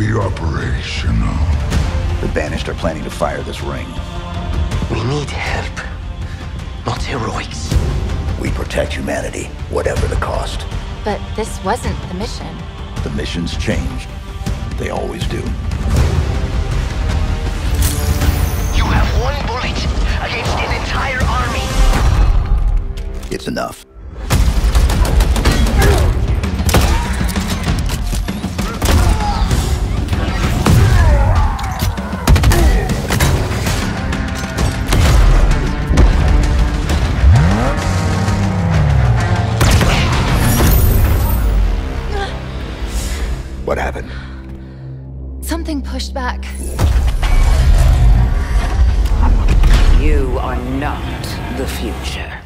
be operational. The Banished are planning to fire this ring. We need help, not heroics. We protect humanity, whatever the cost. But this wasn't the mission. The missions change. They always do. You have one bullet against an entire army. It's enough. Something pushed back. You are not the future.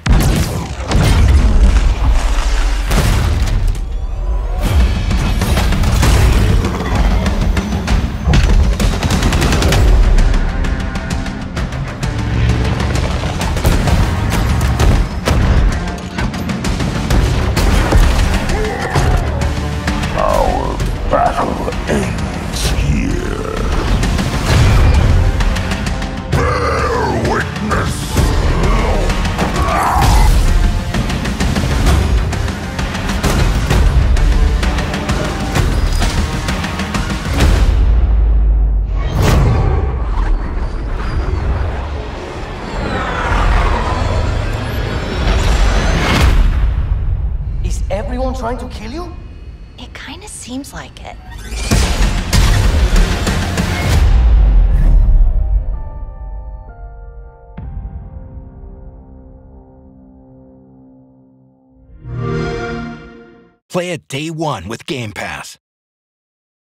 Everyone trying to kill you? It kind of seems like it. Play it day one with Game Pass.